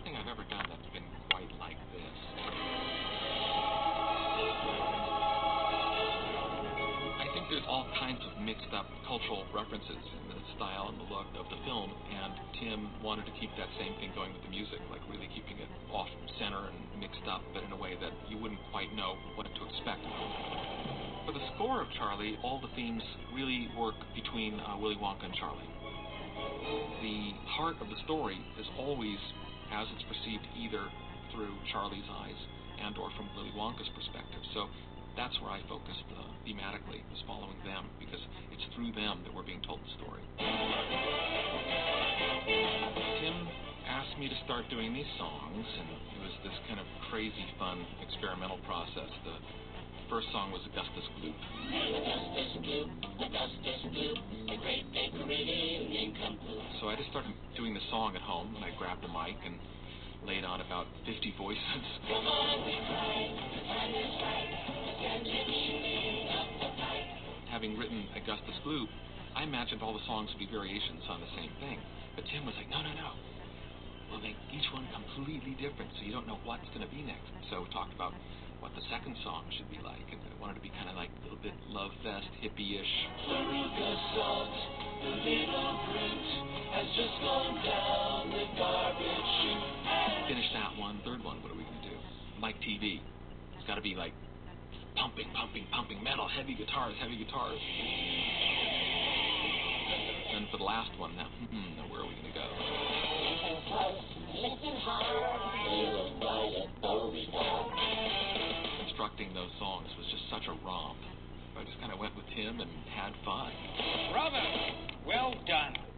nothing I've ever done that's been quite like this. I think there's all kinds of mixed up cultural references in the style and the look of the film, and Tim wanted to keep that same thing going with the music, like really keeping it off center and mixed up, but in a way that you wouldn't quite know what to expect. For the score of Charlie, all the themes really work between uh, Willy Wonka and Charlie. The heart of the story is always as it's perceived either through Charlie's eyes and or from Willy Wonka's perspective. So that's where I focused uh, thematically, was following them, because it's through them that we're being told the story. Tim asked me to start doing these songs, and it was this kind of crazy, fun, experimental process. The first song was Augustus Gloop. Augustus Gloop, Augustus Gloop, So I just started doing the song at home, and I grabbed a mic and laid on about 50 voices. Having written Augustus Gloop, I imagined all the songs would be variations on the same thing. But Tim was like, no, no, no. We'll make each one completely different so you don't know what's going to be next. So we talked about what the second song should be like, and I wanted to be kind of like a little bit love fest, hippie-ish. Finish that one. Third one, what are we going to do? Mike Teavee. It's got to be like pumping, pumping, pumping, metal, heavy guitars, heavy guitars. And for the last one, now, hmm, now where are we going to go? Constructing those songs was just such a romp. I just kind of went with Tim and had fun. Brother, well done.